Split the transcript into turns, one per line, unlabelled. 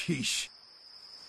Sheesh.